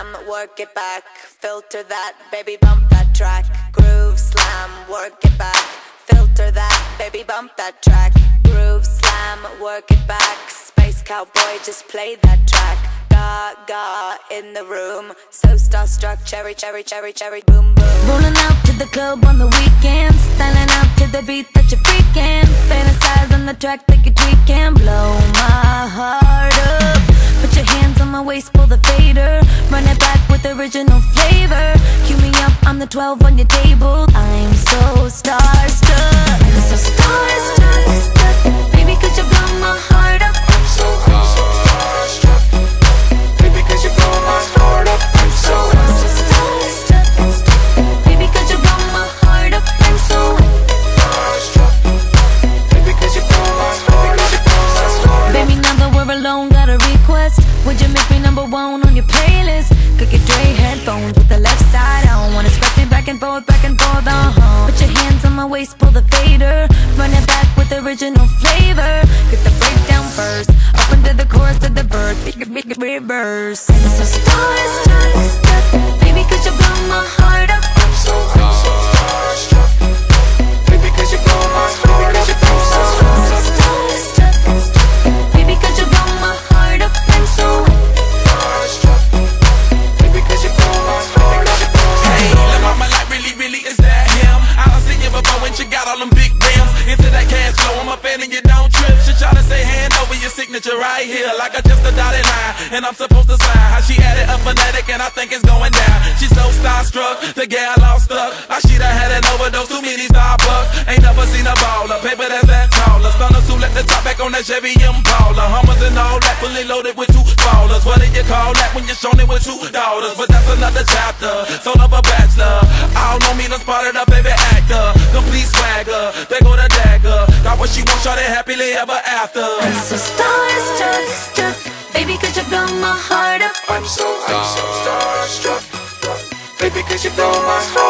slam, work it back, filter that, baby bump that track. Groove slam, work it back, filter that, baby bump that track. Groove slam, work it back, space cowboy, just play that track. Gaga in the room, so starstruck, cherry, cherry, cherry, cherry, boom, boom. Rolling out to the club on the weekend, styling out to the beat that you're freaking. Fantasize on the track like you're tweaking, blow my heart up. Put your hands on my waist, pull the fader, run it back with original flavor. Cue me up, I'm the 12 on your table. I'm so starstruck, Would you make me number one on your playlist? Could get Dre headphones with the left side on. Wanna scratch me back and forth, back and forth, uh-huh. Put your hands on my waist, pull the fader. Run it back with original flavor. Get the breakdown first. Up into the chorus to the verse reverse. I'm so starstruck Baby, could signature right here Like I just a dotted line, and I'm supposed to sign How she added a phonetic and I think it's going down. She's so starstruck, the gal all stuck. Like she done had an overdose, too many Starbucks. Ain't never seen a baller, paper that's that taller Stunners who let the top back on that Chevy Impala Hummers and all that, fully loaded with two ballers. What do you call that when you're shown it with two daughters? But that's another chapter, sold up a bachelor. I don't know me, done spotted a baby actor. Complete swagger, they go to dagger. Got what she wants, shot it happily ever after. I'm so cause you blow my heart